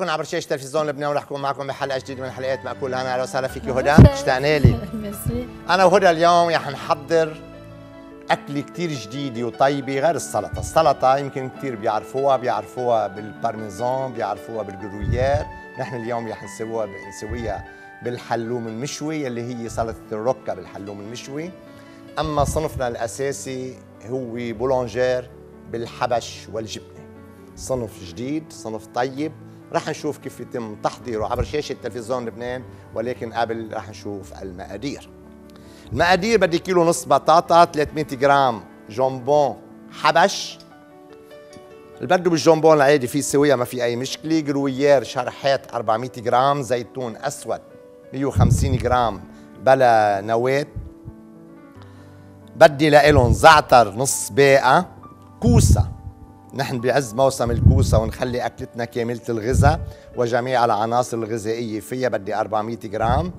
نحييكم عبر شاشة تلفزيون لبنان ورح أكون معكم بحلقة جديدة من حلقات ماكول هنا أهلا وسهلا فيك هدى. اشتقنا ميرسي. أنا وهدى اليوم رح نحضر أكلة كتير جديدة وطيبة غير السلطة، السلطة يمكن كتير بيعرفوها بيعرفوها بالبارميزان بيعرفوها بال gruyère، نحن اليوم رح نسويها نسويها بالحلوم المشوي اللي هي سلطة الركة بالحلوم المشوي. أما صنفنا الأساسي هو boulangère بالحبش والجبنة. صنف جديد صنف طيب. رح نشوف كيف يتم تحضيره عبر شاشة تلفزيون لبنان ولكن قبل رح نشوف المقادير. المقادير بدي كيلو نص بطاطا 300 جرام jambon حبش. اللي بده بال jambon العادي في سويها ما في أي مشكلة. gruyère شرحات 400 جرام زيتون أسود 150 جرام بلا نواه بدي لإلهم زعتر نص باقة كوسة نحن بعز موسم الكوسة ونخلي أكلتنا كاملة الغذاء وجميع العناصر الغذائية فيها. بدي 400 جرام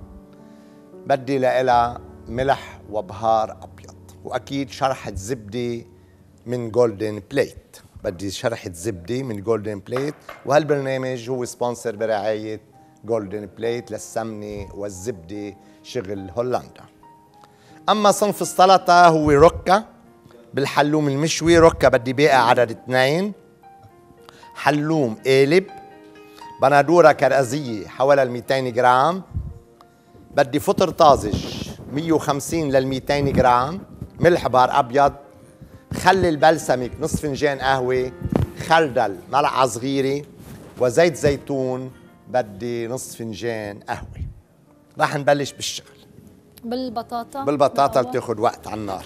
بدي لإلها ملح وبهار أبيض وأكيد شرحة زبدة من جولدن بليت بدي شرحة زبدة من جولدن بليت وهالبرنامج هو sponsor برعاية جولدن بليت للسمنة والزبدة شغل هولندا. أما صنف السلطة هو ركه بالحلوم المشوي ركة بدي باقي عدد اثنين. حلوم قالب. بندوره كرزيه حوالي 200 جرام. بدي فطر طازج 150 لل 200 جرام. ملح بار أبيض. خل البلسمك نصف فنجان قهوة. خردل ملعقة صغيرة. وزيت زيتون بدي نصف فنجان قهوة. راح نبلش بالشغل. بالبطاطا. بالبطاطا بتاخذ وقت على النار.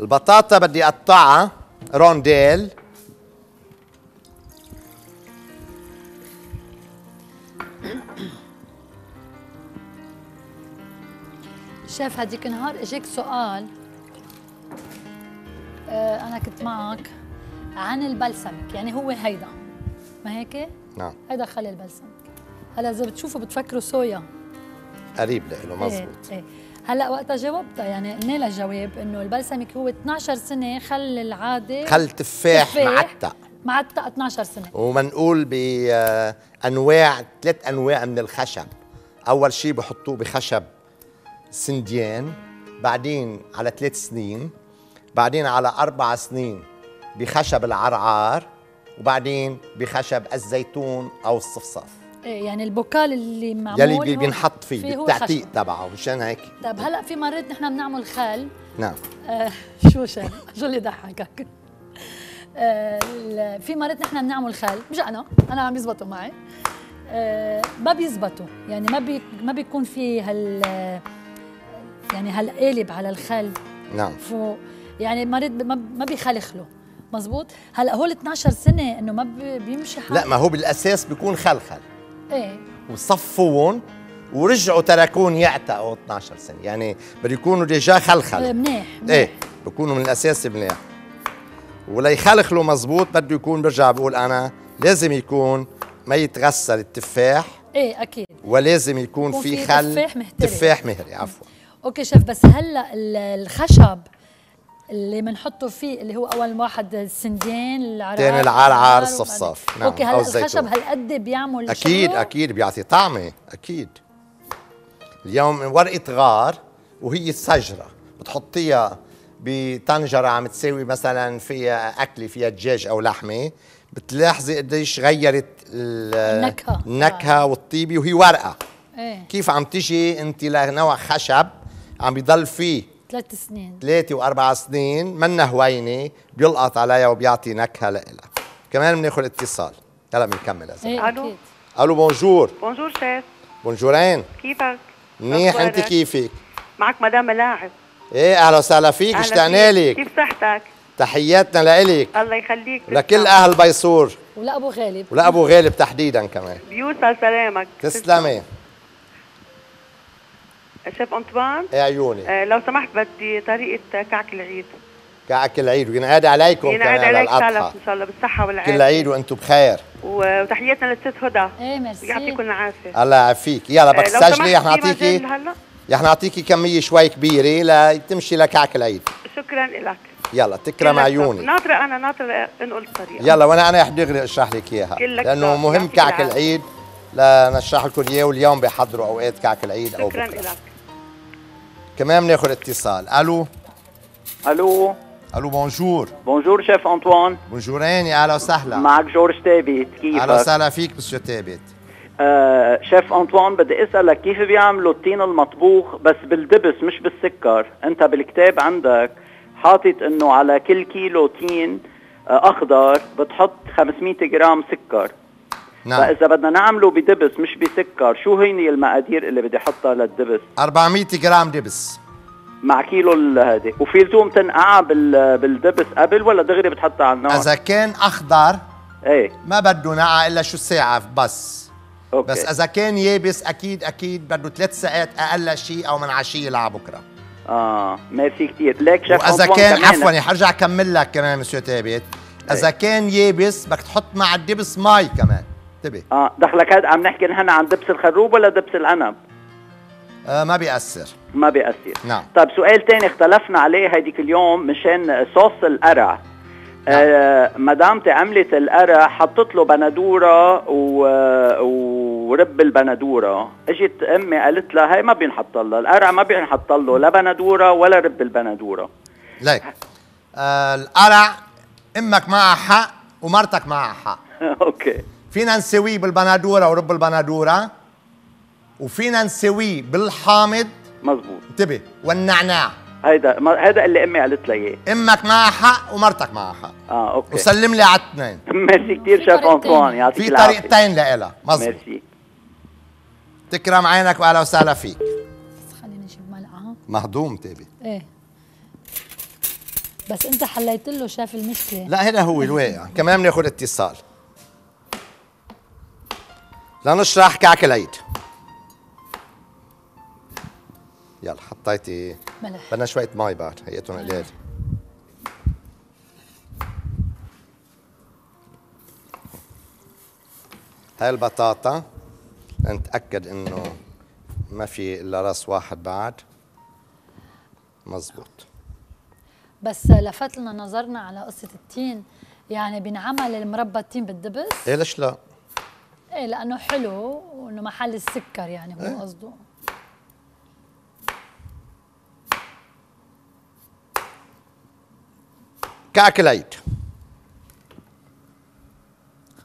البطاطا بدي أقطعها. رونديل شيف هديك النهار اجاك سؤال. آه أنا كنت معك عن البلسمك يعني هو هيدا. ما هيك؟ نعم. هيدا خلي البلسمك. هلا إذا بتشوفوا بتفكروا صويا قريب له مزبوط. إيه إيه. هلا وقتها جاوبتها. يعني قلنا لها جواب إنه البلسمك هو 12 سنة خل العادي خل تفاح معتق. معتق 12 سنة. ومنقول بانواع ثلاث أنواع من الخشب. أول شيء بحطوه بخشب سنديان بعدين على ثلاث سنين بعدين على أربع سنين بخشب العرعار وبعدين بخشب الزيتون أو الصفصاف. يعني البوكال اللي معمول يلي بينحط فيه, فيه هو بالتعتيق. تبعه مشان هيك. طيب هلا في مرات نحن بنعمل خل. نعم. آه شو شان شو اللي ضحكك؟ آه ال- في مرات نحن بنعمل خل. مش أنا أنا عم يزبطوا معي. آه ما بيزبطوا. يعني ما بي ما بيكون في هال يعني هالقالب على الخل نعم. فوق. يعني ب- ما ما بيخلخلوا مزبوط؟ هلا هول 12 سنة إنه ما بي- بيمشي حال لا ما هو بالأساس بيكون خلخل. إيه. وصفوهم ورجعوا تركون يعتقوا 12 سنة. يعني بده يكونوا déjà خلخل. منيح إيه بكونوا من الاساس منيح. وليخلخلوا مزبوط بده يكون برجع بقول أنا لازم يكون ما يتغسل التفاح. إيه أكيد. ولازم يكون في خل تفاح مهتري. تفاح مهري عفوا. okay شيف بس هلأ ال- الخشب اللي بنحطه فيه اللي هو أول واحد السندين العرعار تاني العرعار، وبعدين- الصفصاف. نعم، okay هلا. الخشب هالقد بيعمل أكيد شغله؟ أكيد بيعطي طعمة أكيد اليوم ورقة غار وهي شجره بتحطيها بطنجرة عم تساوي مثلا فيها أكلة فيها دجاج أو لحمة بتلاحظي قديش غيرت ال- النكهة. النكهه والطيبة وهي ورقة إيه كيف عم تجي أنت لنوع خشب عم بيضل فيه ثلاث سنين. ثلاثة وأربع سنين منا هوينة بيلقط عليها وبيعطي نكهة لإلها. كمان بناخذ اتصال. هلا بنكمل يا زلمة. إيه ألو. ألو بونجور. بونجور شيف بونجورين. كيفك؟ منيح؟ أخبارك؟ كيفك؟ معك مدام ملاعب. إيه أهلا وسهلا فيك اشتقنا. لك. كيف صحتك؟ تحياتنا لإلك. الله يخليك ولكل تسلم. أهل بيصور. ولا أبو غالب. ولابو غالب تحديدا كمان. بيوصل سلامك. تسلمي. شيف أنطوان. يا عيوني. آه لو سمحت بدي طريقة كعك العيد. كعك العيد وينعاد عليكم ينعاد كمان عليك سلف للأضحى إن شاء الله بالصحة والعافية. كل عيد وأنتم بخير. وتحياتنا للست هدى. إيه ميرسي. يعطيكم العافية. الله يعافيك. يلا بدك آه، لو تسجلي رح نعطيكي يا نعطيكي كمية شوي كبيرة لتمشي لكعك العيد. شكرا لك. يلا تكرم عيوني. ناطرة أنا ناطرة انقل الطريقة يلا وأنا أنا رح دغري اشرح لك إياها. لأنه. مهم كعك. العيد. لنشرح لكم إياه واليوم بيحضروا أوقات كعك العيد أو شكرا بكرة. لك. كمان بناخذ اتصال. ألو؟ ألو؟ ألو bonjour. bonjour شيف أنطوان. بونجورين يا أهلا وسهلا. معك جورج تابت أهلا كيفك؟ وسهلا فيك مسيو تابت آه شيف أنطوان بدي أسألك كيف بيعملوا الطين المطبوخ بس بالدبس مش بالسكر؟ أنت بالكتاب عندك حاطط إنه على كل كيلو طين آه أخضر بتحط 500 جرام سكر. نعم. فإذا بدنا نعمله بدبس مش بسكر شو هيني المقادير اللي بدي أحطها للدبس؟ 400 جرام دبس. مع كيلو هذا وفي لزوم تنقعها بال بالدبس قبل ولا دغري بتحطها على النار؟ إذا كان أخضر إيه. ما بده نقع إلا شو ساعة بس. okay. بس إذا كان يابس أكيد أكيد بده ثلاث ساعات أقل شيء أو من عشية لبكرة. آه ميرسي كثير ليك شيف وإذا كان عفوا حرجع أكمل لك كمان مسيو تابت إذا كان يابس بدك تحط مع الدبس مي كمان. انتبه. آه دخلك هذا عم نحكي نحن عن دبس الخروب ولا دبس العنب؟ آه ما بيأثر. ما بيأثر. نعم. طيب سؤال تاني اختلفنا عليه هيديك اليوم مشان صوص القرع. آه مدامتي عملت القرع حطت له بندورة و... ورب البندورة. اجت أمي قالت لها هي ما بينحط لها القرع ما بينحط له لا بندورة ولا رب البندورة. ليك. آه القرع إمك معها حق ومرتك معها حق أوكي. فينا نسويه بالبندوره ورب البندوره وفينا نسويه بالحامض مزبوط انتبه. والنعناع. هيدا ما هيدا اللي أمي قالت لي إياه. أمك معها حق ومرتك معها. حق آه okay. وسلم لي على الاثنين ميرسي كثير في شيف. أنطوان يعطيك في العافية. طريقتين لإلها. مظبوط. ميرسي. تكرم عينك وأهلا وسهلا فيك. بس خليني أجيب ملعقة. مهضوم تابت إيه. بس أنت حليت له شيف المشكلة. لا هذا هو الواقع. كمان بناخذ اتصال. لنشرح كعك العيد. يلا حطيتي ملح. بدنا شوية مي بعد هيئتهم قليل هاي البطاطا نتأكد إنه ما في إلا رأس واحد بعد. مزبوط. بس لفت لنا نظرنا على قصة التين. يعني بينعمل المربى التين بالدبس؟ إيه ليش لا؟ إيه لأنه حلو وإنه محل السكر يعني هو قصده. كعك العيد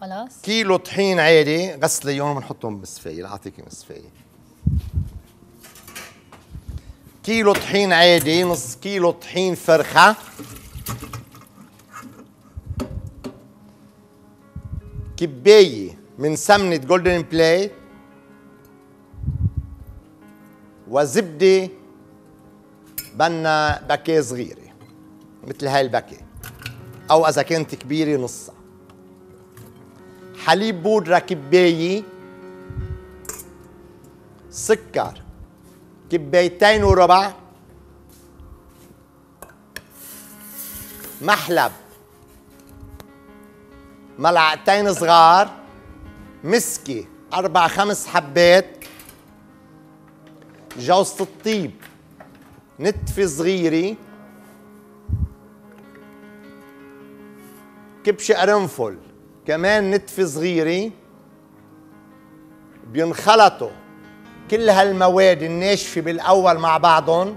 خلاص. كيلو طحين عادي غسليهم بنحطهم بمصفاية لاعطيكي مصفاية كيلو طحين عادي نص كيلو طحين فرخة. كباية. من سمنة Golden Plate وزبدة بدنا paquet صغيرة مثل هاي ال paquet أو إذا كانت كبيرة نصها. حليب بودرة كباية. سكر. كبايتين وربع. محلب. ملعقتين صغار. مسكة أربع خمس حبات. جوزة الطيب. نتفة صغيرة. كبشة قرنفل. كمان نتفة صغيرة. بينخلطوا. كل هالمواد الناشفة بالأول مع بعضهم.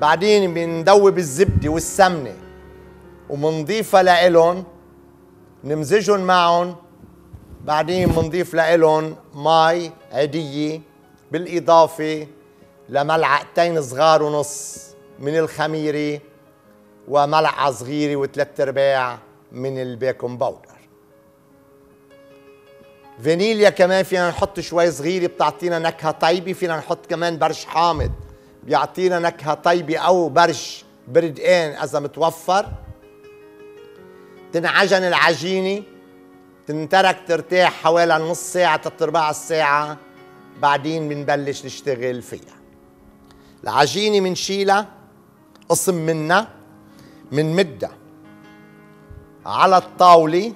بعدين بندوب الزبدة والسمنة. ومنضيفها لإلهم. نمزجهم معهم. بعدين بنضيف لإلهم مي عادية بالإضافة لملعقتين صغار ونص من الخميرة وملعقة صغيرة وثلاث أرباع من ال baking powder. فانيليا كمان فينا نحط شوي صغيرة بتعطينا نكهة طيبة فينا نحط كمان برش حامض بيعطينا نكهة طيبة أو برش بردقان إذا متوفر. تنعجن العجينة تنترك ترتاح حوالي نص ساعة ثلاث أرباع الساعة بعدين بنبلش نشتغل فيها. العجينة منشيلها قسم منها منمدها على الطاولة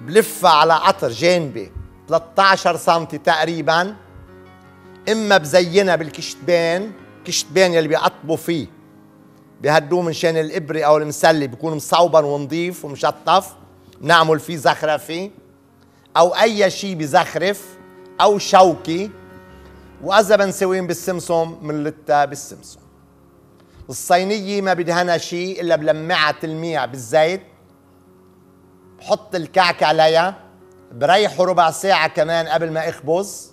بلفها على قطر جانبي 13 سم تقريبا إما بزينها بالكشتبان كشتبان يلي بيقطبوا فيه. بيهدوه من شان الإبرة أو المسلي بيكون مصوبر ونظيف ومشطف. بنعمل فيه زخرفه أو أي شيء بزخرف أو شوكي. وأذا بنسوين بالسمسم بنلتها بالسمسم. الصينية ما بدهنا شيء إلا بلمعها تلميع بالزيت. بحط الكعكة عليها بريحه ربع ساعة كمان قبل ما أخبز.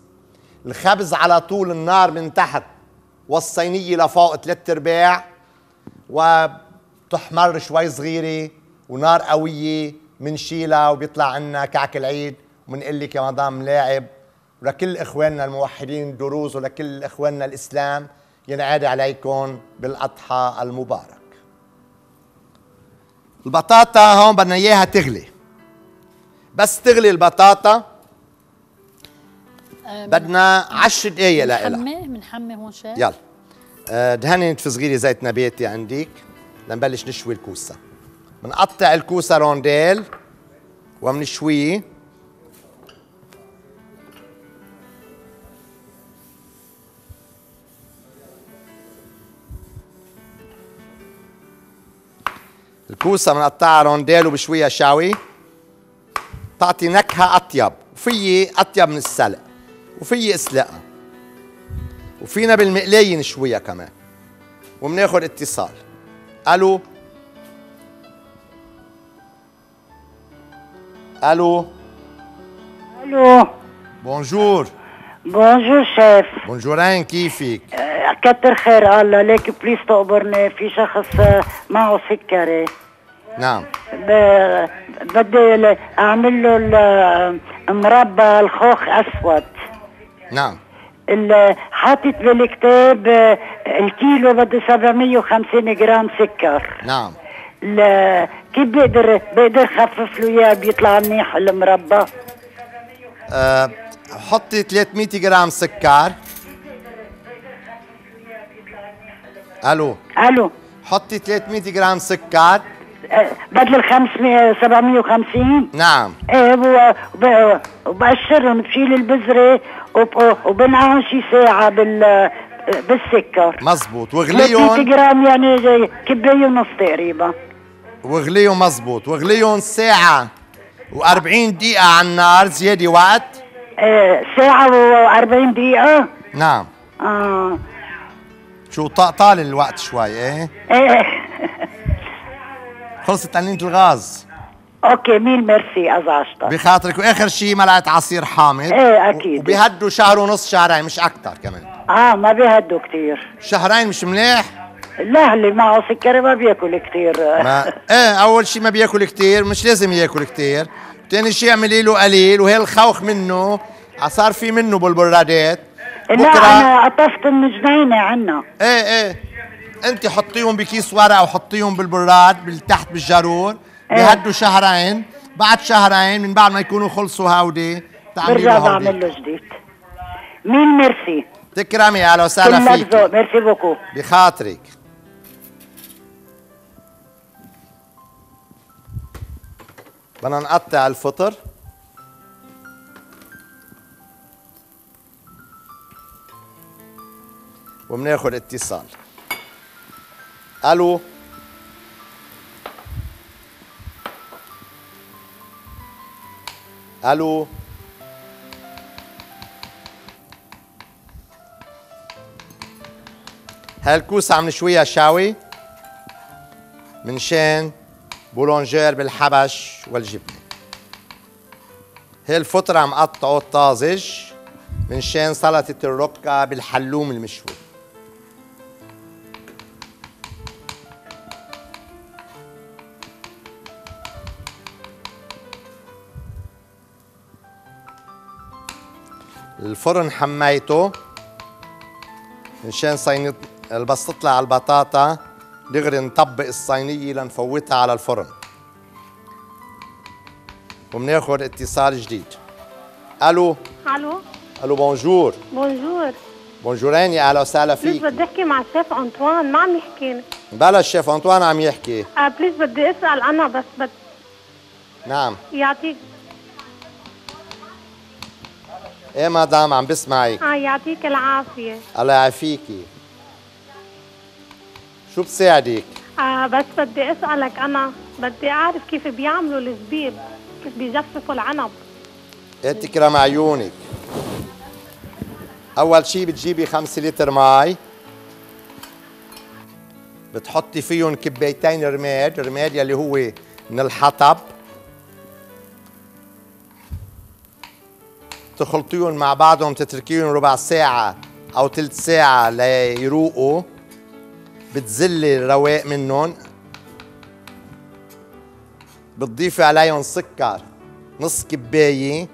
الخبز على طول النار من تحت والصينية لفوق ثلاث أرباع. وبتحمر شوي صغيرة ونار قوية. منشيلها وبيطلع عنا كعك العيد ومنقول لك يا مدام ملاعب ولكل إخواننا الموحدين الدروز ولكل إخواننا الإسلام ينعاد عليكم بالأضحى المبارك. البطاطا هون بدنا إياها تغلي. بس تغلي البطاطا. بدنا عشر دقايق لها بنحمي بنحمي هون شيء يلا. آه، دهني نتف صغيرة زيت نباتي عندك لنبلش نشوي الكوسة. بنقطع الكوسة رونديل. وبنشويه الكوسة بنقطعها rondelles وبشويها شاوي. تعطي نكهة أطيب. وفي أطيب من السلق. وفي إسلقها. وفينا بالمقلاية نشويها كمان. وبناخد اتصال. ألو؟ ألو ألو bonjour bonjour شيف بونجورين كيفك كتر خير الله ليك please تقبرني في شخص معه سكري نعم ب- بدي اعمل له مربى الخوخ اسود نعم حاطط بالكتاب الكيلو بده 750 جرام سكر نعم كيف بقدر بقدر خفف له إياه بيطلع منيح المربى أه حطي 300 جرام سكر. ألو. ألو. حطي 300 جرام سكر. آه، بدل ال 500 750 نعم. إيه وب- وب- وبقشرهم بشيل البذرة وب- وبنقعهم شي ساعة بال بالسكر. مزبوط. 300 واغليهم جرام يعني زي كباية ونص تقريبا. واغليهم مزبوط. واغليهم ساعة و40 دقيقة على النار زيادة وقت؟ إيه ساعة و40 دقيقة. نعم. آه. شو طال الوقت شوي إيه؟ إيه. خلصت قنينة الغاز. okay مين ميرسي أزعجتك. بخاطرك وآخر شيء ملعقة عصير حامض؟ إيه، أكيد. وبيهدوا شهر ونص شهرين مش أكثر كمان. آه ما بيهدوا كتير. شهرين مش مليح؟ لا اللي معه سكري ما بياكل كتير. ما إيه أول شيء ما بياكل كتير مش لازم ياكل كتير. تاني شيء اعملي له قليل وهي الخوخ منه. صار في منه بالبرادات. لا أنا قطفت من جنينة عنا إيه إيه. أنت حطيهم بكيس ورق وحطيهم بالبراد بالتحت بالجارور إيه. بيهدوا شهرين. بعد شهرين من بعد ما يكونوا خلصوا هودي تعملي برجع بعمل له جديد. مين ميرسي؟ تكرمي أهلا وسهلا فيك merci beaucoup. بخاطرك. بدنا نقطع الفطر. وبناخذ اتصال. ألو. ألو. هالكوسة عم نشويها شاوي؟ من شان بولونجير بالحبش والجبنة. هي الفطرة عم قطعه طازج من شان سلطة الركة بالحلوم المشوي. الفرن حميته مشان صينية بس تطلع البطاطا دغري نطبق الصينية لنفوتها على الفرن. وبناخد اتصال جديد. ألو؟ ألو؟ ألو bonjour. bonjour. بونجورين يا أهلا وسهلا please فيك بدي أحكي مع الشيف أنطوان ما عم يحكيني بلا الشيف أنطوان عم يحكي. آه please بدي أسأل أنا بس بدي نعم. يعطيك إيه مدام عم بسمعك. آه يعطيك العافية. الله يعافيكي. شو بساعدك؟ آه بس بدي أسألك أنا بدي أعرف كيف بيعملوا الزبيب كيف بيجففوا العنب. إيه تكرم عيونك. أول شي بتجيبي خمسة لتر ماي. بتحطي فيهم كبايتين رماد رماد يلي هو من الحطب. تخلطيهم مع بعضهم تتركيهم ربع ساعة أو ثلث ساعة ليروقوا. بتزلي الرواق منهم بتضيفي عليهم سكر نص كباية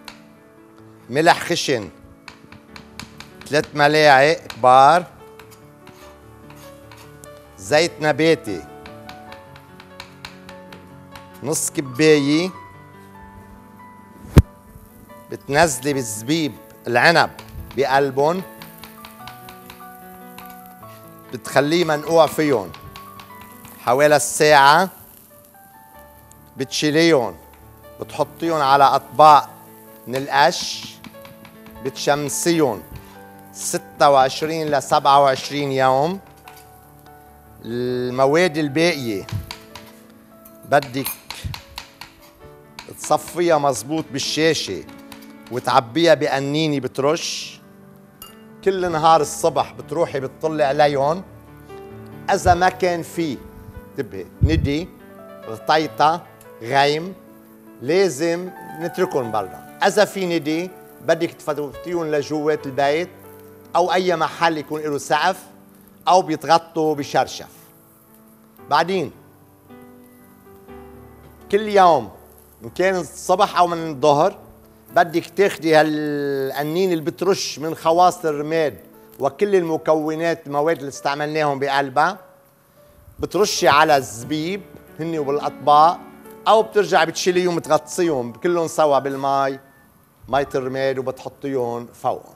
ملح خشن ثلاث ملاعق كبار زيت نباتي نص كباية. بتنزلي بالزبيب العنب بقلبهم. بتخليه منقوع فيهم. حوالي الساعة بتشيليهم بتحطيهم على أطباق من القش بتشمسيهم 26 ل 27 يوم. المواد الباقية بدك تصفيها مزبوط بالشاشة وتعبيها بقنينة بترش. كل نهار الصبح بتروحي بتطلي عليهم إذا ما كان في انتبهي ندي غطيطة غيم لازم نتركهم برا. إذا في ندي بدك تفوتيهم لجوات البيت أو أي محل يكون له سقف أو بيتغطوا بشرشف. بعدين كل يوم إن كان الصبح أو من الظهر بدك تاخدي هالقنين اللي بترش من خواص الرماد وكل المكونات المواد اللي استعملناهم بقلبها. بترشي على الزبيب هن وبالأطباق أو بترجع بتشيليهم بتغطسيهم كلهم سوا بالماء مية الرماد وبتحطيهم فوقهم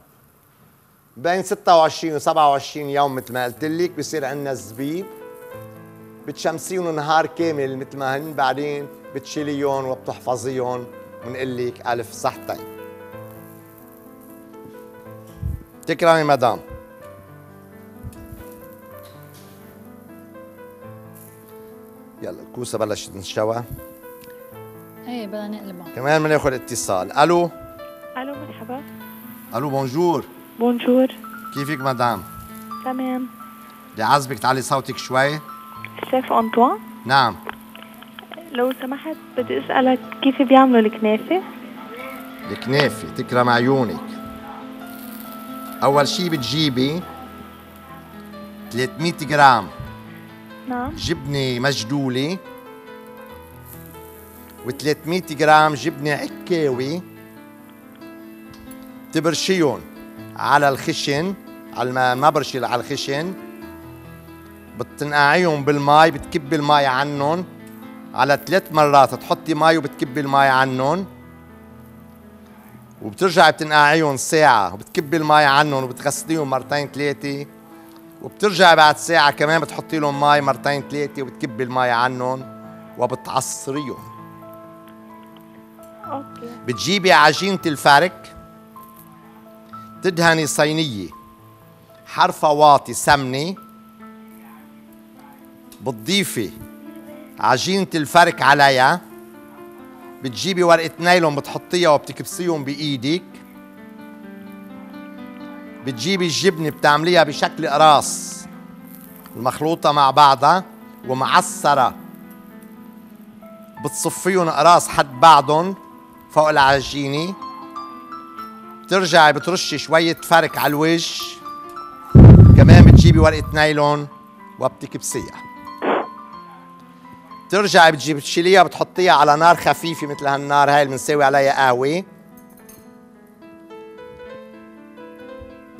بين 26 و 27 يوم مثل ما قلت لك بصير عندنا الزبيب. بتشمسيهم نهار كامل مثل ما هن بعدين بتشيليهم وبتحفظيهم. ونقول لك ألف صحتين تكرمي مدام. يلا الكوسه بلشت تنشوى إيه بدنا نقلبها. كمان بناخذ اتصال. ألو؟ ألو مرحبا. ألو bonjour. bonjour. كيفك مدام؟ تمام. بدي اعذبك تعلي صوتك شوي. شيف أنطوان. نعم. لو سمحت بدي أسألك كيف بيعملوا الكنافة؟ الكنافة تكرم عيونك. أول شي بتجيبي 300 جرام نعم. جبنة مجدولة و300 جرام جبنة عكاوي. تبرشيهم على الخشن على الم- المبرشة على الخشن. بتنقعيهم بالماء بتكبي الماء عنهم. على ثلاث مرات تحطي ماء وبتكبي الماء عنهم وبترجعي بتنقعيهم ساعة وبتكبي الماء عنهم وبتغسليهم مرتين ثلاثة وبترجعي بعد ساعة كمان بتحطي لهم ماء مرتين ثلاثة وبتكبي الماء عنهم وبتعصريهم. أوكي. بتجيبي عجينة الفرك تدهني صينية حرفة واطي سمنة بتضيفي عجينة الفرك عليها بتجيبي ورقة نايلون بتحطيها وبتكبسيهم بإيدك بتجيبي الجبنة بتعمليها بشكل قراص المخلوطة مع بعضها ومعصرة. بتصفيهم قراص حد بعضهم فوق العجينة. بترجعي بترشي شوية فرك على الوجه كمان بتجيبي ورقة نايلون وبتكبسيها. بترجعي بتجيبي بتشيليها بتحطيها على نار خفيفة مثل هالنار هاي اللي بنساوي عليها قهوة.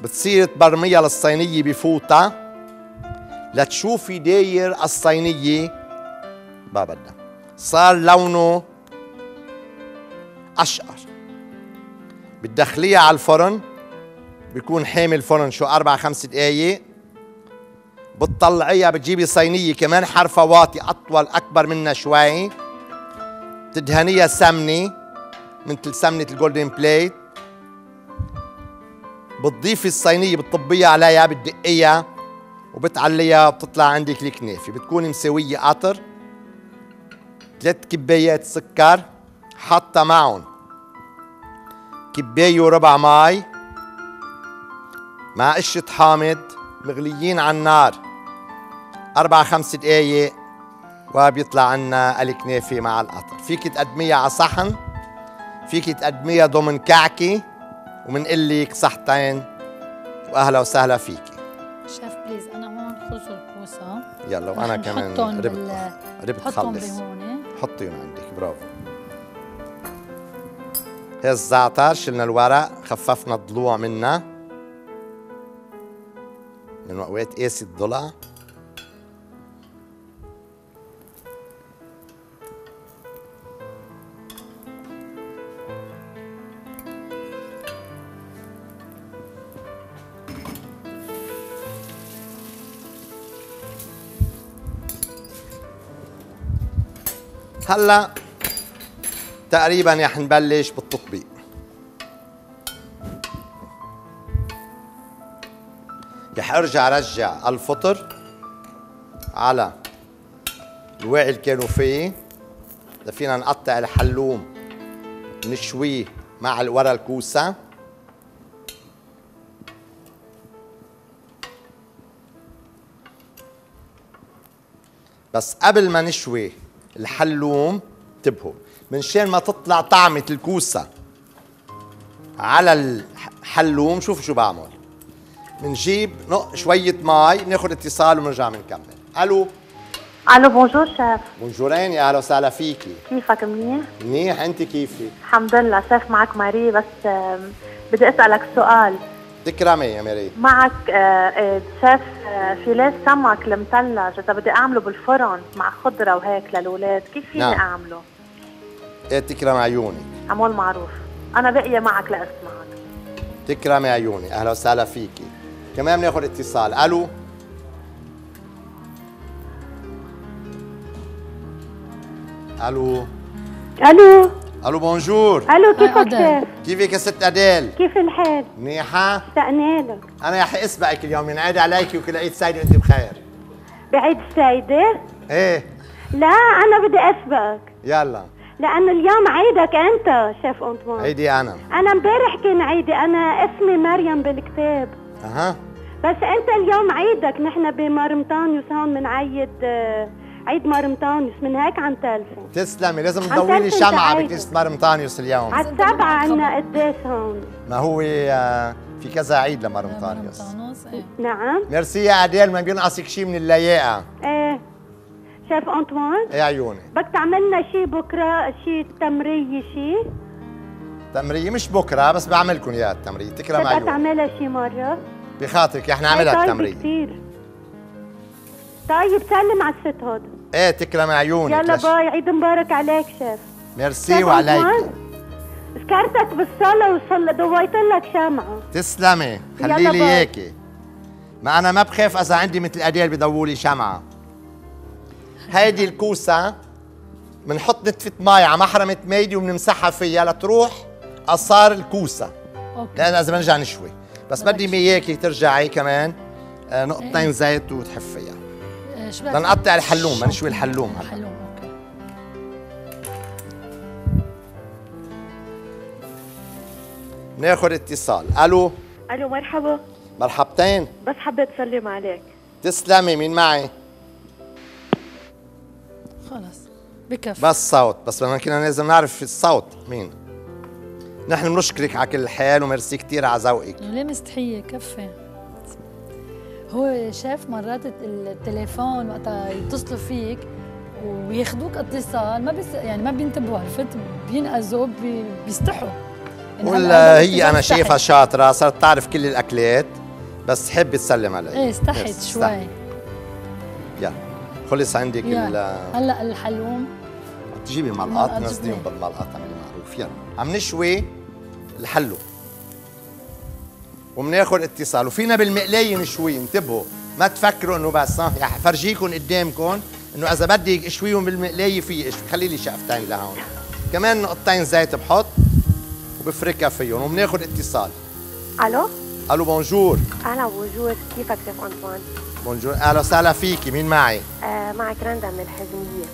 بتصير تبرميها للصينية بفوطة لتشوفي داير الصينية. ما بدها صار لونه أشقر. بتدخليها على الفرن. بيكون حامي الفرن شو أربع خمس دقايق. بتطلعيها بتجيبي صينية كمان حرفة واطي أطول أكبر منها شوي. تدهنيها سمنة مثل سمنة ال Golden Plate بتضيفي الصينية بتطبيها عليها بتدقيها وبتعليها وبتطلع عندك الكنافة. بتكون مسوية قطر ثلاث كبايات سكر حاطة معهم. كباية وربع مي مع قشة حامض مغليين على النار. أربع خمس دقايق وبيطلع عنا الكنافة مع القطر. فيك تقدميها على صحن فيك تقدميها ضمن كعكة ومنقول لك صحتين وأهلا وسهلا فيكي. شيف بليز أنا هون خلصوا الكوسة. يلا وأنا كمان ربط بال- ربط خلص. بهون حطيهم عندك برافو. هي الزعتر شلنا الورق خففنا الضلوع منها من وقت قاسي الضلع. هلا تقريبا رح نبلش بالتطبيق. رح أرجع رجع الفطر على الواعي اللي كانوا فيه. إذا فينا نقطع الحلوم نشويه مع ورا الكوسة. بس قبل ما نشوي الحلوم انتبهوا. من شان ما تطلع طعمة الكوسة على الحلوم شوفوا شو بعمل. بنجيب نق شوية مي ناخذ اتصال ونرجع بنكمل ألو؟ ألو bonjour شيف. بونجورين يا أهلا وسهلا فيكي. كيفك؟ منيح؟ منيح أنت كيفك؟ الحمد لله شيف معك ماري بس بدي أسألك سؤال. تكرمي يا ماري. معك آه، آه، شيف آه، filet سمك المثلج. إذا بدي أعمله بالفرن مع خضرة وهيك للأولاد كيف فيني نعم. أعمله؟ إيه تكرم عيوني عمول معروف. أنا باقيه معك لاسمعك تكرمي عيوني. أهلا وسهلا فيكي. كمان بناخذ اتصال. ألو؟ ألو؟ ألو؟ ألو بونجور ألو كيفك؟ شيف؟ كيفك يا ست اديل كيف الحال؟ منيحه اشتقنا لك أنا رح اسبقك اليوم ينعاد عليكي وكل عيد سعيد وانت بخير بعيد السيدة؟ إيه لا أنا بدي اسبقك يلا لأنه اليوم عيدك انت شيف انطوان عيدي أنا أنا امبارح كان عيدي أنا اسمي مريم بالكتاب أها بس انت اليوم عيدك نحن بمارمطانيوس هون بنعيد آه، عيد مارمطانيوس من هيك عن تلفون تسلمي لازم تضوي لي تلفن شمعة. بكنيسة مرمطانيوس اليوم. على السبعة عنا قديش هون؟ ما هو آه، في كذا عيد لمرمطانيوس إيه. نعم. ميرسي يا اديل ما بينقصك شيء من اللياقة. إيه. شيف أنطوان؟ إيه عيوني. بدك تعملنا شي بكرة شي تمرية شي؟ تمرية مش بكرة بس بعملكم إياها التمرية. تكرم بدك عيوني تعملها شي مرة؟ بخاطرك إحنا هاي نعملها طيب التمرية. كتير طيب سلم على الست هود. إيه تكرم عيونك. يلا لش- bye عيد مبارك عليك شيف. ميرسي وعليك. ذكرتك بالصلاة وصل ضويت لك شمعة. تسلمي. خلي لي. اياكي ما أنا ما بخاف إذا عندي مثل أديل بضووا لي شمعة. هيدي الكوسة بنحط نتفة مي على محرمة ميدي وبنمسحها فيها لتروح اثار الكوسة. OK. لأن اذا بنرجع نشوي. بس بدي إياكي ترجعي كمان آه، نقطتين زيت وتحفيها. شو بدك؟ لنقطع الحلوم بنشوي الحلوم هلا؟ حلوم OK. ناخذ اتصال. ألو؟ ألو مرحبا. مرحبتين. بس حبيت أسلم عليك. تسلمي مين معي؟ خلص بكفي. بس صوت بس بدنا كنا لازم نعرف الصوت. مين؟ نحن بنشكرك على كل حال وميرسي كثير على ذوقك. ليه مستحية كفي. هو شاف مرات التليفون وقتها يتصلوا فيك وياخذوك اتصال ما بيس يعني ما بينتبهوا عرفت؟ بينقذوا بي بيستحوا. ولا هي أنا. شايفها شاطرة صارت تعرف كل الأكلات بس تحب تسلم علي. إيه استحت بس شوي. يلا خلص عندك ال هلا الحلوم. تجيبي ملقط نزليهم. بالملقط أعملي معروف. يلا. عم نشوي الحلو. وبناخذ اتصال. وفينا بالمقلايه نشوي انتبهوا. ما تفكروا إنه بس ها رح فرجيكم قدامكم إنه إذا بدي اشويهم بالمقلايه في اشوي خلي لي شقفتين لهون. كمان نقطتين زيت بحط وبفركها فيهم. وبناخذ اتصال. ألو؟ ألو bonjour. أهلا bonjour كيفك شيف أنطوان؟ bonjour. أهلا وسهلا فيكي. مين معي؟ آه معك رندا من الحزمية.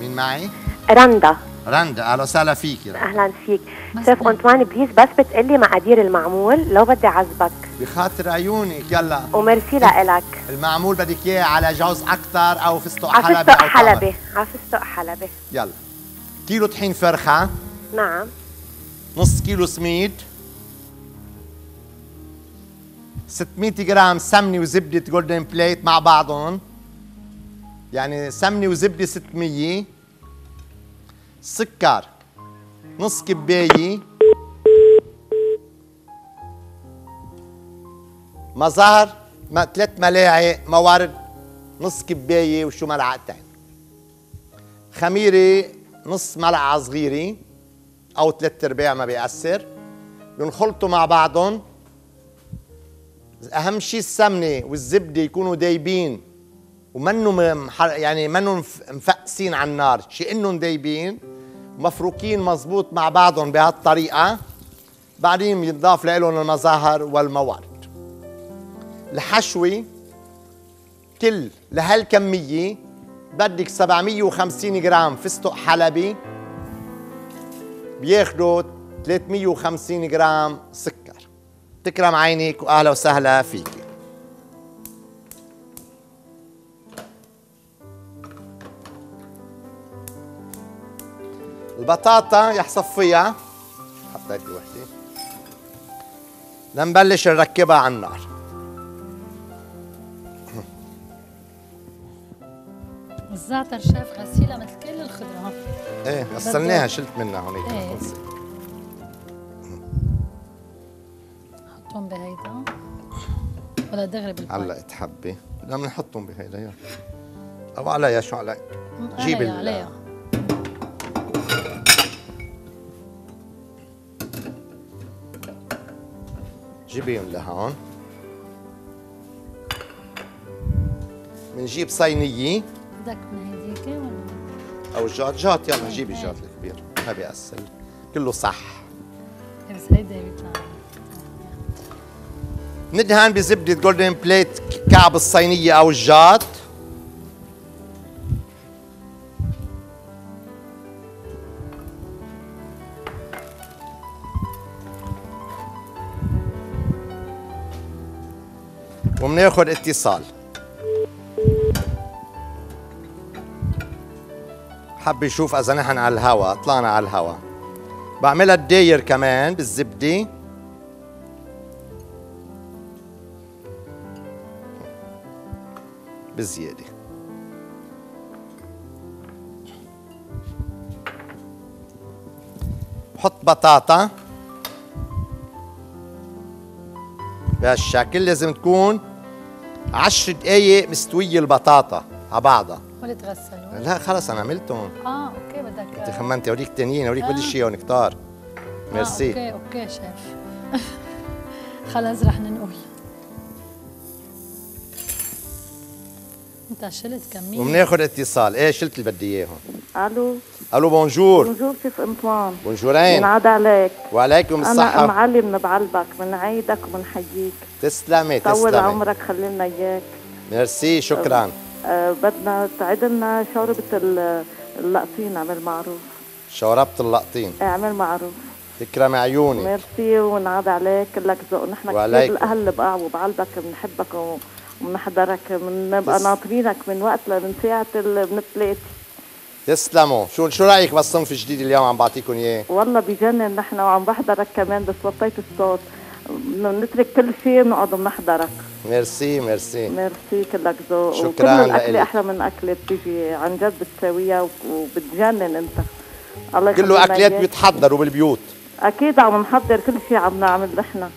مين معي؟ رندا. رندا أهلا وسهلا فيكي رندا. أهلا فيك. شيف انطوان please بس بتقلي مقادير المعمول. لو بدي عزبك بخاطر عيونك يلا. وميرسي لإلك. المعمول بدك إياه على جوز أكثر أو فستق حلبي تمر حلبي عفستق حلبي يلا. كيلو طحين فرخة. نعم. نص كيلو سميد. 600 جرام سمنة وزبدة Golden Plate مع بعضهم. يعني سمنة وزبدة 600 سكر. نص كباية. مزهر ما ثلاث ملاعق موارد نص كباية وشو ملعقتين خميرة نص ملعقة صغيرة أو ثلاث أرباع ما بيأثر. بنخلطوا مع بعضهم. أهم شيء السمنة والزبدة يكونوا دايبين. ومنهم يعني منهم مف- مفقسين على النار. شيء إنهم دايبين. مفروكين مزبوط مع بعضهم بهالطريقة بعدين ينضاف لهم المظاهر والموارد. الحشوة كل لهالكمية بدك 750 جرام فستق حلبي بياخدوا 350 جرام سكر. تكرم عينك وأهلا وسهلا فيكي البطاطا رح صفيها. حطيت وحدة. لنبلش نركبها على النار. الزعتر شاف غسيله مثل كل الخضرة. إيه غسلناها شلت منها هونيك إيه. خلصت. حطهم بهيدا. ولا دغري بالباي هلا تحبي بدنا بنحطهم بهيدا يلا. أو عليها شو علي جيب عليها. جيبيهم لهون. بنجيب صينية. بدك من هيديك ولا أو جات جات يلا جيبي الجات الكبير. ما بيأثر كله صح. بس هيدا بيطلع ندهن بزبدة جولدن بليت كعب الصينية أو الجات. وبناخد اتصال. حب يشوف إذا نحن على الهوا طلعنا على الهوا. بعملها الداير كمان بالزبدة. بزياده بحط بطاطا. بهالشكل لازم تكون عشر دقايق مستوية البطاطا على بعضها. ولا تغسلوا لا خلص أنا عملتهم. آه أوكي بدك أنت خمنتي أوريك تانيين أوريك آه. بدي اياهم كتار. آه، ميرسي. أوكي أوكي شيف. خلص رح ننقل. انت شلت كمية. وبناخذ اتصال؟ إيه شلت اللي بدي اياهم؟ ألو. ألو بونجور. بونجور شيف انطوان بونجورين ينعاد عليك. وعليكم أنا ام الصحة. علي من بعلبك بنعيدك وبنحييك تسلمي طول تسلمي. عمرك خلينا إياك. ميرسي شكرا. أه بدنا تعيد لنا شوربة ال- اللقطين اعمل معروف. شوربة اللقطين. اعمل معروف. تكرمي عيوني ميرسي ونعاد عليك. كلك ذوق. نحن كثير. الاهل بقع وبعلبك بنحبك و- وبنحضرك بنبقى ناطرينك من وقت من ساعة ال- بنتلاقي تسلموا شو شو رأيك بالصنف الجديد اليوم عم بعطيكم إياه؟ والله بجنن نحن وعم بحضرك كمان بس وطيت الصوت. نترك كل شيء بنقعد بنحضرك. merci merci. merci كلك ذوق. شكراً وكل الأكل لإلك. أحلى من أكلة بتيجي عن جد بتساويها وبتجنن أنت. الله كله أكلات. بيتحضروا بالبيوت أكيد عم نحضر كل شيء عم نعمل نحن.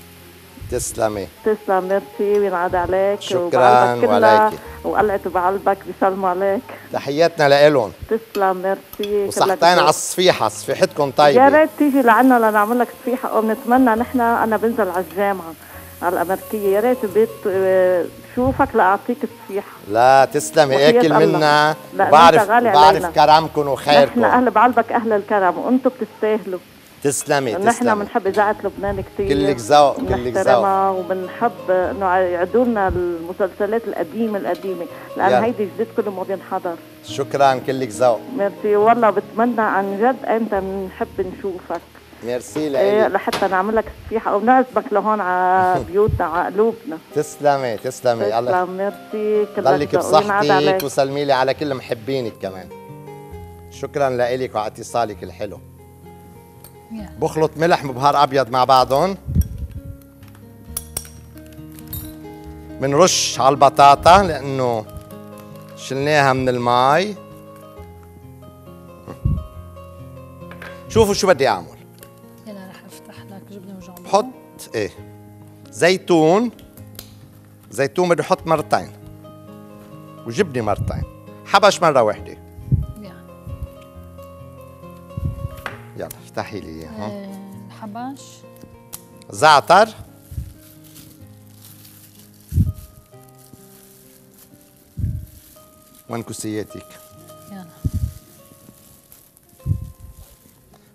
تسلمي. تسلم ميرسي وينعاد عليك شكراً وعليكي. وقلعة بعلبك بيسلموا عليك. تحياتنا لإلهم. تسلم ميرسي وصحتين. على الصفيحة صفيحتكم يا طيبة ريت تيجي لعنا لنعمل لك صفيحة وبنتمنى نحن أنا بنزل على الجامعة على الأمريكية. يا ريت بيت آه، شوفك لأعطيك الصفيحة. لا تسلمي أكل. منا. بعرف بعرف. كرمكم نحن وخيركم. أهل بعلبك أهل الكرم وأنتم بتستاهلوا. تسلمي نحن تسلمي. بنحب إذاعة لبنان كثير كلك ذوق كلك ذوق. وبنحب إنه يعيدوا لنا المسلسلات القديمة القديمة. لأن يلا. هيدي جديد كله ما بينحضر شكرا كلك ذوق. ميرسي. والله بتمنى عن جد إمتى بنحب نشوفك. ميرسي إيه لك لحتى نعمل لك تصفيحه أو نعزمك لهون على بيوتنا على قلوبنا. تسلمي تسلمي. الله تسلم ميرسي. كلك ضلك بصحتك. وسلمي لي على كل محبينك كمان. شكرا لك وعلى اتصالك الحلو. بخلط ملح مبهار أبيض مع بعضهم. بنرش على البطاطا لأنه شلناها من الماي. شوفوا شو بدي أعمل. يلا رح أفتح لك جبنة وجامبون. بحط إيه؟ زيتون. زيتون بدي أحط مرتين. وجبنة مرتين. حبش مرة واحدة افتحي لي إياها. آه، الحبش زعتر. وين كوسياتك يلا.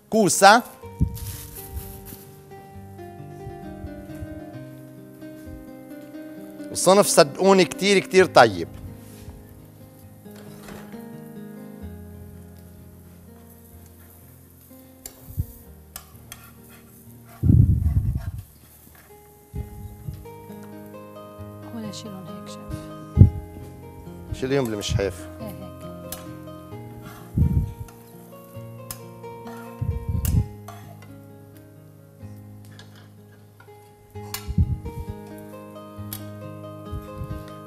كوسة. وصنف صدقوني كتير كتير طيب. مش حاف هيك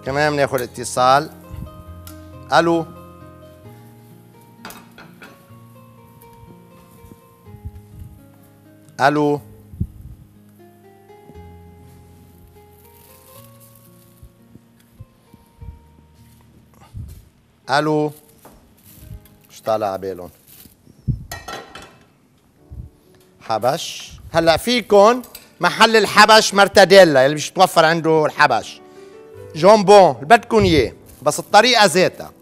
كمان بناخذ اتصال. ألو. ألو. ألو مش طالع على بالهم حبش هلا فيكم محل الحبش مرتديلا اللي مش توفر عنده الحبش جامبون اللي بدكم اياه بس الطريقة ذاتها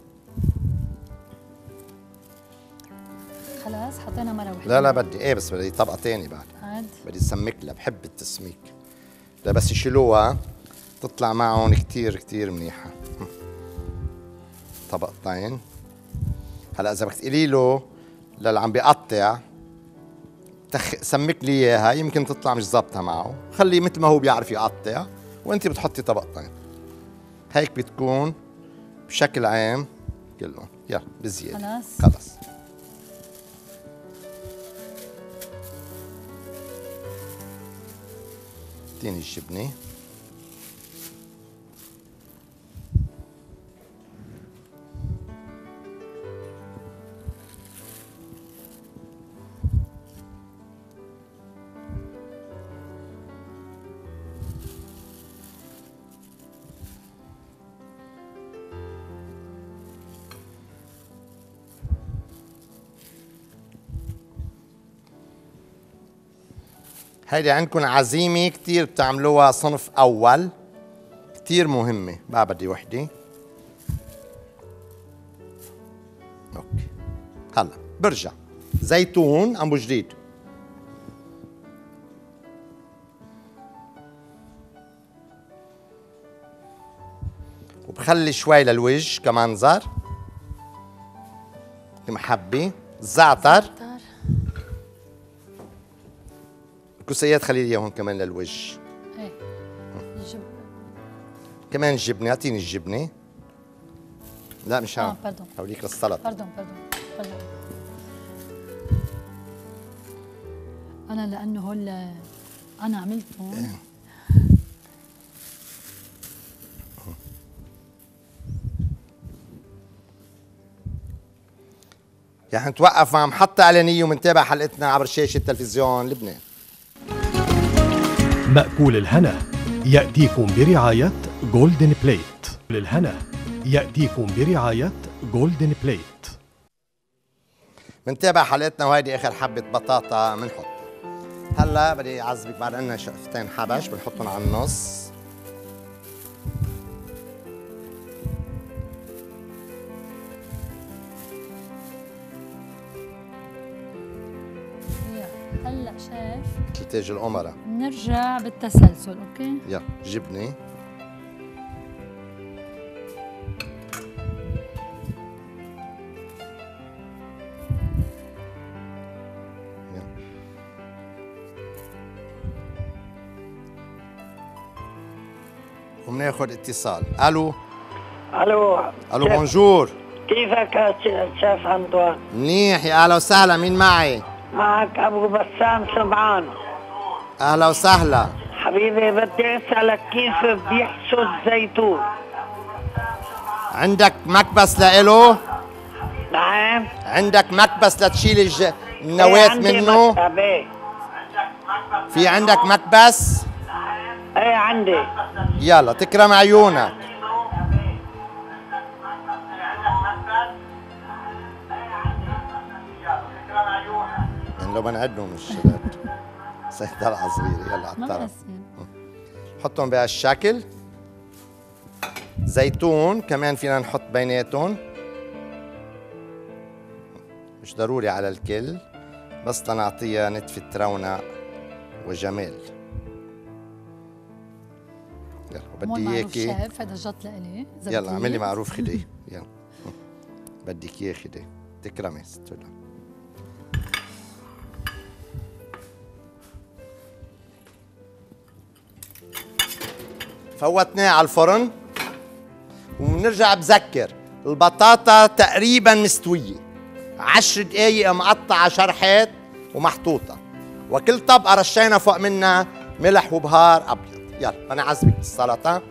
خلاص حطينا مرة واحدة. لا لا بدي إيه بس بدي طبقة تاني بعد. عاد. بدي سمك لها بحب التسميك. لا بس يشيلوها تطلع معهم كتير كتير منيحة. طبقتين هلا إذا بدك تقولي له للي عم بيقطع تخ... سمك لي إياها يمكن تطلع مش ظابطة معه. خليه مثل ما هو بيعرف يقطع وأنت بتحطي طبقتين. هيك بتكون بشكل عام كلهم يلا بزيادة. خلاص. خلص اديني الجبنة. هيدي عندكم عزيمة كتير بتعملوها صنف أول. كتير مهمة. ما بدي وحدة. أوكي. هلا برجع. زيتون أبو جديد؟ وبخلي شوي للوجه كمنظر محبة زعتر. طار كوسيات خلي لي إياهم كمان للوجه. إيه. كمان الجبنه أعطيني الجبنة. لا مش آه هون باردون هوريك للسلطه باردون باردون باردون أنا لأنه هول أنا عملتهم. يعني نتوقف مع محطة إعلانية ومنتابع حلقتنا عبر شاشة تلفزيون لبنان. مأكول الهنا يأتيكم برعاية Golden Plate للهنا يأتيكم برعاية Golden Plate منتابع حلقتنا وهيدي آخر حبة بطاطا بنحط هلا بدي أعذبك بعد عنا شقفتين حبش بنحطهم على النص. يا مثل تاج الأمراء نرجع بالتسلسل OK؟ يلا جبنة يلا. وبناخد اتصال؟ ألو؟ ألو. ألو bonjour كيفك يا شيف انطوان؟ منيح يا أهلا وسهلا مين معي؟ معك أبو بسام سمعان. أهلا وسهلا. حبيبي بدي أسألك كيف بيحشوا الزيتون؟ عندك مكبس لإله؟ نعم. عندك مكبس لتشيل الج... النواة عندي منه؟ مكتب، إيه في عندك مكبس؟ إيه عندي. يلا تكرم عيونك. لو بنعدهم مش سيطرة صغيرة يلا على الطرف حطهم بهالشكل زيتون كمان فينا نحط بيناتهم. مش ضروري على الكل بس لنعطيها نتفة رونق وجمال. يلا معروف إياكي. هذا جط لإلي. يلا اعملي معروف خدي. يلا. بدك اياه خدي. تكرمي ستولا فوتناه على الفرن. وبنرجع بذكر. البطاطا تقريبا مستوية. عشر دقايق مقطعة شرحات ومحطوطة. وكل طبقة رشينا فوق منها ملح وبهار أبيض. يلا أنا عزبك السلطة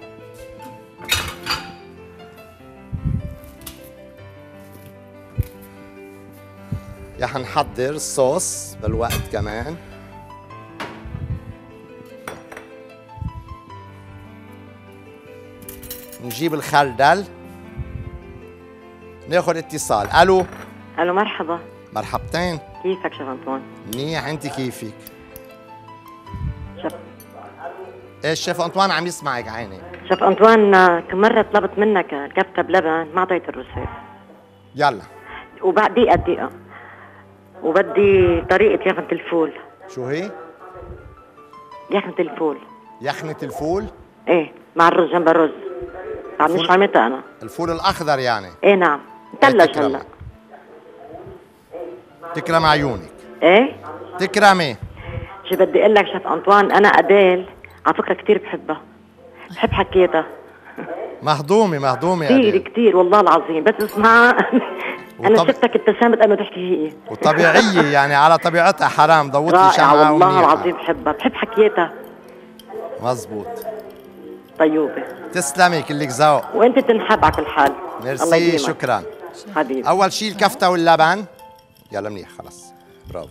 يا حنحضر الصوص بالوقت كمان. نجيب الخردل ناخذ اتصال. ألو؟ ألو مرحبا. مرحبتين. كيفك شيف أنطوان؟ منيح أنت كيفك؟ شيف إيه الشيف أنطوان عم يسمعك عيني. شيف أنطوان كم مرة طلبت منك كفتة بلبن ما أعطيت الرصيف يلا. وبعد دقيقة دقيقة. وبدي طريقة يخنة الفول. شو هي؟ يخنة الفول. يخنة الفول؟ إيه مع الرز جنب الرز. فول. عملتها أنا الفول الأخضر يعني. إيه نعم. إيه، مثلج تكرم. هلا. تكرم عيونك. إيه؟ تكرمي. شو بدي أقول لك شيف أنطوان أنا أديل على فكرة كثير بحبها. بحب حكيتها. مهضومة يا كثير. كثير والله العظيم. بس اسمعها أنا وطب- شفتك ابتسامت قبل ما تحكي هي. وطبيعية يعني على طبيعتها حرام ضوت لي والله. العظيم بحبها. بحب حكيتها. مزبوط. طيوبة. تسلمي كلك ذوق وانت تنحب على كل حال ميرسي. شكرا. حبيبي. أول شيء الكفتة واللبن. يلا منيح خلص برافو.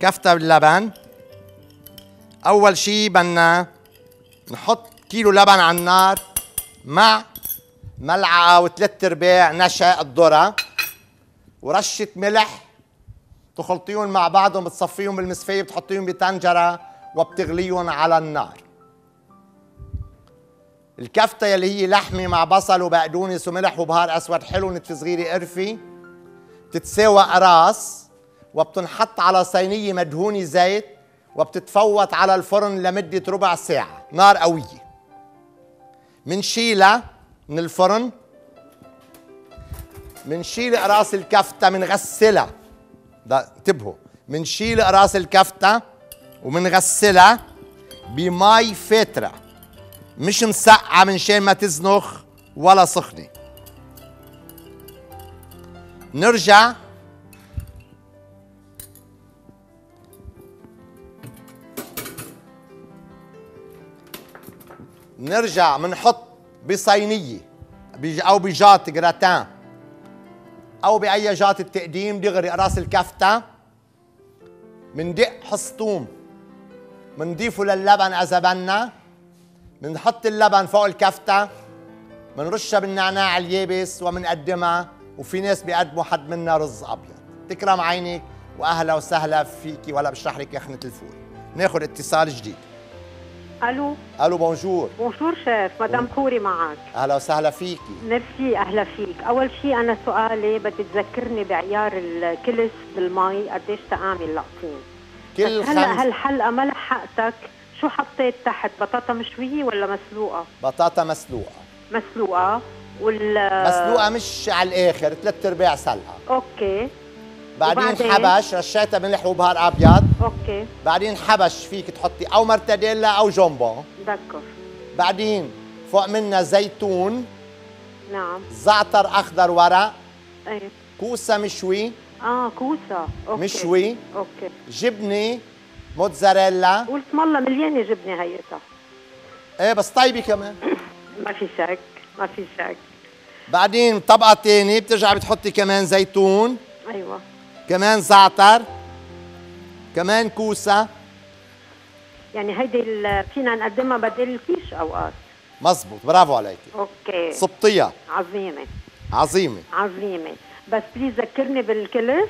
كفتة باللبن أول شيء بدنا نحط كيلو لبن على النار مع ملعقة وثلاث أرباع نشا الذرة ورشة ملح. تخلطيهم مع بعضهم بتصفيهم بالمصفية بتحطيهم بطنجرة وبتغليهم على النار. الكفتة يلي هي لحمة مع بصل وبقدونس وملح وبهار أسود حلو نتف صغيرة قرفة تتساوى قراص وبتنحط على صينية مدهونة زيت وبتتفوت على الفرن لمدة ربع ساعة نار قوية. منشيلها من الفرن منشيل قراص الكفتة منغسلها. ده انتبهوا. منشيل قراص الكفتة ومنغسلها بمي فاترة. مش مسقعة من شان ما تزنخ ولا سخنة نرجع. نرجع منحط بصينية أو بجات جراتان أو بأي جات التقديم دغري رأس الكفتة. مندق حصتوم منضيفه للبن إذا بدنا بنحط اللبن فوق الكفتة بنرشها بالنعناع اليابس وبنقدمها وفي ناس بيقدموا حد منا رز أبيض. تكرم عينك وأهلا وسهلا فيكي ولا بشرح لك يخنة الفول. ناخذ اتصال جديد. ألو. ألو bonjour. bonjour شيف مدام كوري معك. أهلا وسهلا فيكي. ميرسي أهلا فيك. أول شيء أنا سؤالي بدي تذكرني بعيار الكلس بالمي قديش تآمن لاقطين كل هلا خمس هالحلقة ما لحقتك. شو حطيت تحت؟ بطاطا مشوية ولا مسلوقة؟ بطاطا مسلوقة. مسلوقة. وال مسلوقة مش على الآخر ثلاث أرباع سلقة. أوكي. بعدين وبعدين؟ حبش رشيتها ملح وبهار أبيض. OK. بعدين حبش فيك تحطي أو مرتديلا أو jambon تذكر بعدين فوق منها زيتون. نعم. زعتر أخضر ورق. إيه. كوسة مشوي. آه كوسة. OK. مشوي. OK. جبنة. موتزاريلا اسم الله مليانه جبنه هيئتها إيه بس طيبة كمان. ما في شك ما في شك. بعدين طبقة تانية بترجعي بتحطي كمان زيتون. أيوه. كمان زعتر. كمان كوسة. يعني هيدي فينا نقدمها بدل الكيش أوقات. مزبوط برافو عليك OK. ظبطيها. عظيمة. عظيمة. عظيمة. بس please ذكرني بالكلس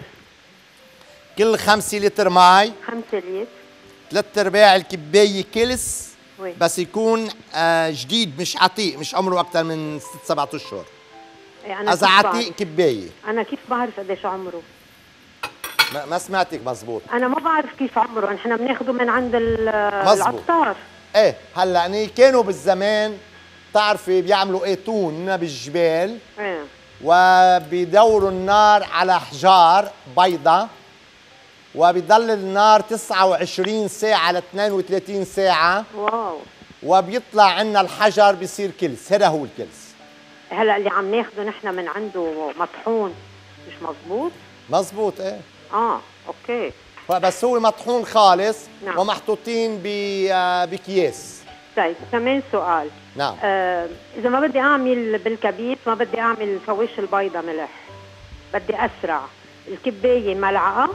كل خمسة لتر مي خمسة لتر ثلاث أرباع الكباية كلس. وي. بس يكون آه جديد مش عتيق مش عمره أكثر من ست سبعة أشهر. أنا إذا عتيق؟ كباية. أنا كيف بعرف قديش عمره؟ ما, ما سمعتك مزبوط. أنا ما بعرف كيف عمره. نحن بناخده من عند. العطار إيه هلأ يعني كانوا بالزمان بتعرفي بيعملوا ايتون بالجبال. إيه. وبيدوروا النار على حجار بيضة. وبيضل النار 29 ساعة ل 32 ساعة. wow. وبيطلع عنا الحجر بيصير كلس هذا هو الكلس. هلا اللي عم ناخده نحن من عنده مطحون مش مزبوط مزبوط إيه. آه OK. بس هو مطحون خالص نعم. ومحطوطين ب- آه، بأكياس طيب كمان سؤال. نعم. آه إذا ما بدي أعمل بالكبيس ما بدي أعمل فواش البيضة ملح. بدي أسرع. الكباية ملعقة؟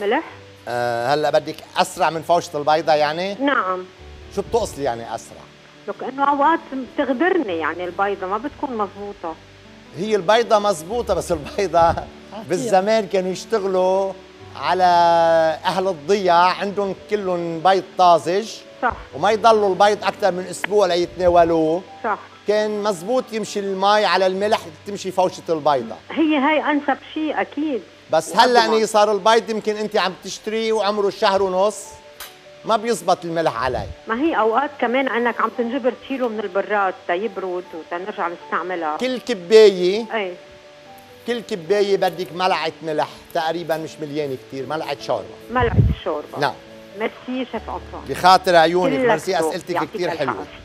ملح؟ آه هلا بدك أسرع من فوشة البيضة يعني؟ نعم. شو بتقصدي يعني أسرع؟ لو كأنه أوقات بتغدرني يعني البيضة ما بتكون مزبوطه هي البيضة مزبوطة بس البيضة بالزمان كانوا يشتغلوا على أهل الضيعة عندهم كلهم بيض طازج. صح. وما يضلوا البيض أكثر من أسبوع ليتناولوه. صح. كان مزبوط يمشي المي على الملح تمشي فوشة البيضة. هي هاي أنسب شيء أكيد. بس هلا وقبل ما- اني صار البيض يمكن أنت عم تشتريه وعمره شهر ونص ما بيزبط الملح عليه ما هي أوقات كمان انك عم تنجبر تشيله من البراد تيبرد وتنرجع نستعملها. كل كباية اي كل كباية بدك ملعقة ملح تقريبا مش مليانة كتير ملعقة شوربة. ملعقة الشوربه نعم. ميرسي شيف أنطوان. بخاطر عيونك ميرسي. أسئلتك حلوة العافية.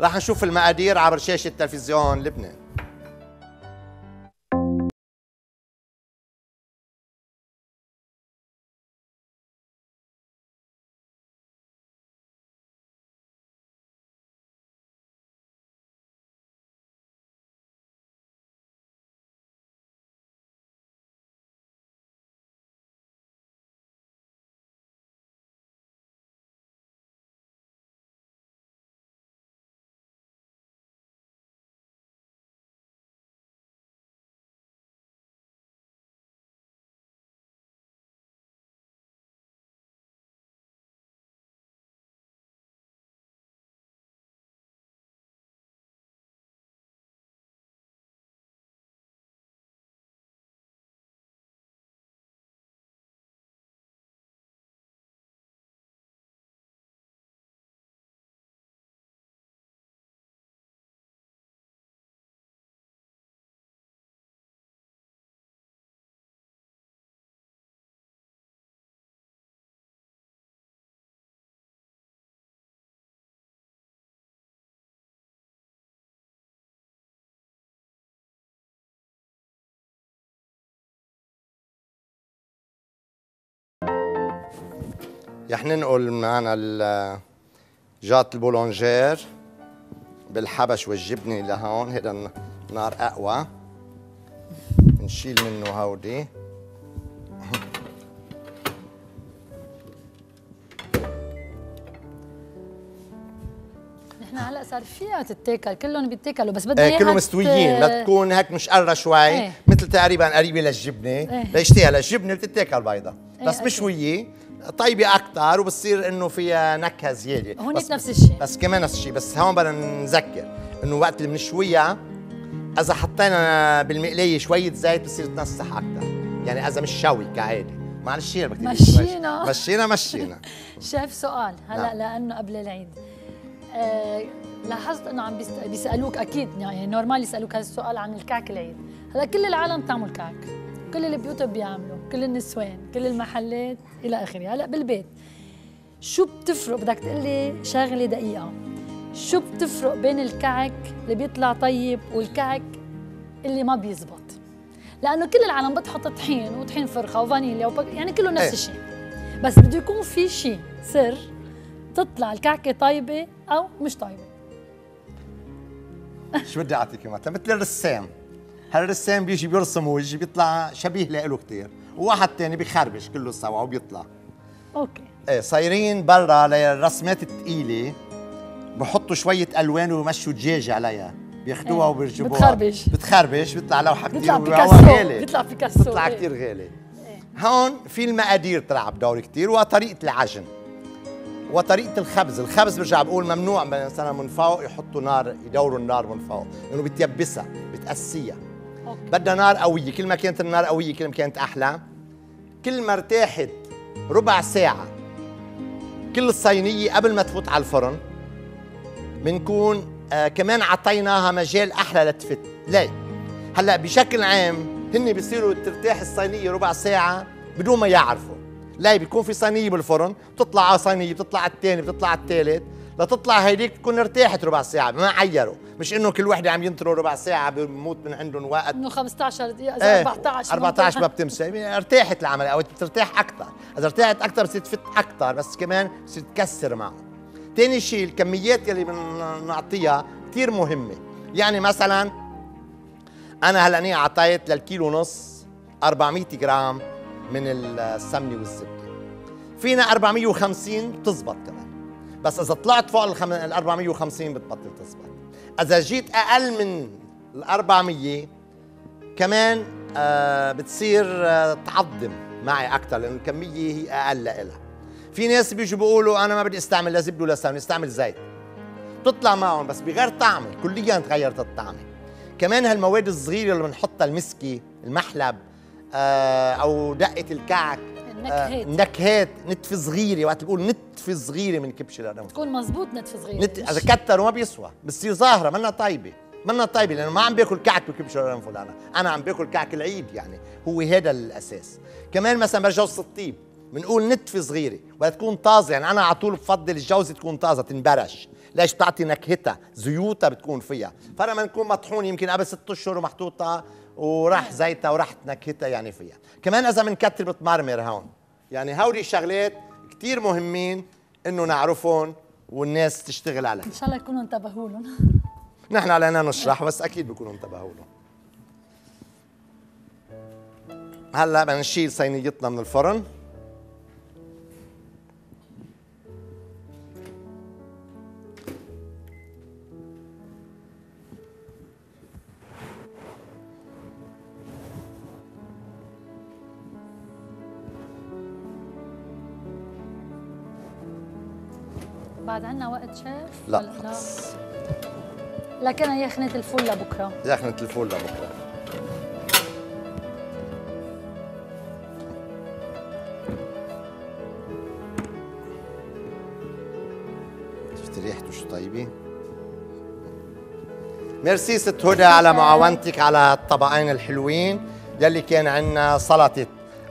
رح نشوف المقادير عبر شاشة تلفزيون لبنان. رح ننقل معنا جات البولونجير بالحبش والجبنة لهون هيدا الن- نار أقوى. نشيل منه هودي. نحن هلا صار فيها تتاكل كلهم بيتاكلوا بس بدنا إيه كلهم مستويين لا تكون هيك مشقرة شوي. إيه. مثل تقريبا قريبة للجبنة. إيه. ليشتيها للجبنة بتتاكل بيضة. إيه بس أكيد. طيبة أكثر وبصير إنه فيها نكهة زيادة هون نفس الشيء. بس كمان نفس الشيء. بس هون بدنا نذكر إنه وقت اللي بنشويها إذا حطينا بالمقلاية شوية زيت بصير تنسح أكثر يعني إذا مش شوي كعادي معلش بدك مشينا. مشينا مشينا. شايف سؤال؟ هلا نعم. لأنه قبل العيد. آه لاحظت إنه عم بيسألوك أكيد يعني نورمال يسألوك هذا السؤال عن الكعك العيد. هلا كل العالم بتعمل كعك. كل البيوت بيعملوا كل النسوان كل المحلات إلى آخره. هلأ بالبيت شو بتفرق؟ بدك تقول لي شغلة دقيقة. شو بتفرق بين الكعك اللي بيطلع طيب والكعك اللي ما بيزبط؟ لأنه كل العالم بتحط طحين وطحين فرخة وفانيليا وبك... يعني كله نفس إيه. الشيء. بس بده يكون في شيء سر تطلع الكعكة طيبة أو مش طيبة. شو بدي اعطيك مثلا مثل الرسام. هالرسام بيجي بيرسم وجه بيطلع شبيه له كثير وواحد تاني بيخربش كله سوا وبيطلع. أوكي. إيه صايرين برا للرسمات الثقيله بحطوا شوية ألوان ويمشوا دجاجه عليها. بياخدوها إيه، وبيرجبوها. بتخربش. بتخربش بيطلع لوحه كثير بيطلع بيكاسو غالي. بيطلع بيكاسو بيطلع إيه. كثير غالي. هون في المقادير تلعب دور كثير وطريقة العجن وطريقة الخبز. الخبز برجع بقول ممنوع مثلا من فوق يحطوا نار يدوروا النار من فوق لأنه بتيبسها بتقسيها. بدها نار قوية. كل ما كانت النار قوية كل ما كانت أحلى. كل ما ارتاحت ربع ساعة كل الصينية قبل ما تفوت على الفرن بنكون آه كمان عطيناها مجال أحلى لتفت. ليه؟ هلأ بشكل عام هن بيصيروا ترتاح الصينية ربع ساعة بدون ما يعرفوا. لا بيكون في صينية بالفرن بتطلع على صينية بتطلع الثاني بتطلع الثالث لتطلع هيديك تكون ارتاحت ربع ساعة ما عيروا. مش إنه كل وحدة عم ينطروا ربع ساعة بموت من عندهم وقت. إنه 15 دقيقة إذا 14 14 ما بتمشي. ارتاحت العملية أو بترتاح أكثر إذا ارتاحت أكثر بتصير تفت أكثر بس كمان بتصير تكسر معه ثاني شيء الكميات يلي بنعطيها كثير مهمة. يعني مثلا أنا هلأ أعطيت للكيلو ونص 400 جرام من السمنة والزبدة. فينا 450 بتزبط كمان. بس إذا طلعت فوق ال 450 بتبطل تزبط. إذا جيت أقل من ال 400 كمان آه بتصير آه تعظم معي أكثر لأنه الكمية هي أقل لها في ناس بيجوا بيقولوا أنا ما بدي أستعمل لا زبدة ولا سمنة أستعمل زيت. بتطلع معهم بس بغير طعمة كليا تغيرت الطعمة. كمان هالمواد الصغيرة اللي بنحطها المسكي المحلب آه أو دقة الكعك النكهات. نكهات نتفه صغيرة وقت بقول نتفه صغيرة من كبش القرنفل تكون مزبوط نتف صغير نت... إذا كتروا ما بيسوى. بتصير ظاهرة منا طيبة منا طيبة لأنه ما عم باكل كعك بكبش القرنفل أنا أنا عم باكل كعك العيد يعني هو هذا الأساس. كمان مثلا برجوز الطيب بنقول نتفه صغيرة. بدها تكون طازة يعني أنا على طول بفضل الجوزة تكون طازة تنبرش. ليش بتعطي نكهتها؟ زيوتها بتكون فيها. فلما نكون مطحون يمكن قبل ست أشهر ومحطوطة وراح زيتها وراحت نكهتها يعني فيها. كمان إذا بنكتر بتمرمر هون. يعني هودي الشغلات كتير مهمين إنه نعرفهم والناس تشتغل عليها إن شاء الله يكونوا انتبهوا لهم. نحن علينا نشرح بس أكيد بيكونوا انتبهوا له هلأ بدنا نشيل صينيتنا من الفرن. بعد عنا وقت شيف لا. خلص لكن هي خنة الفول لبكرة. يخنة الفول لبكرة. شفت ريحته شو طيبة؟ ميرسي ست هدى على معاونتك على الطبقين الحلوين. يلي كان عندنا سلطة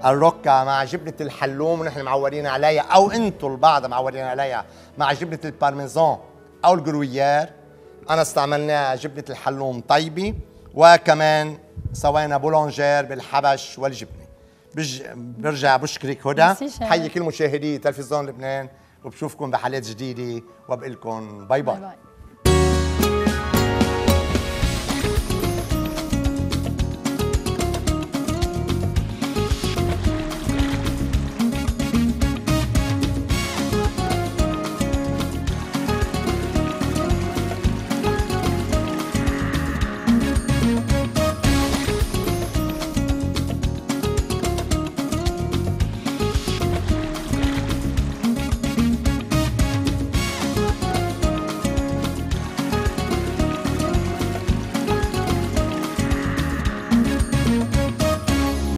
الروكا مع جبنة الحلوم ونحن معودين عليها أو أنتم البعض معودين عليها مع جبنة البارميزان أو ال gruyère. أنا استعملنا جبنة الحلوم طيبة وكمان سوينا boulangère بالحبش والجبنة. بج... برجع بشكرك هدى. حيي كل مشاهدي تلفزيون لبنان وبشوفكم بحلقات جديدة وبقول لكم bye bye, bye bye.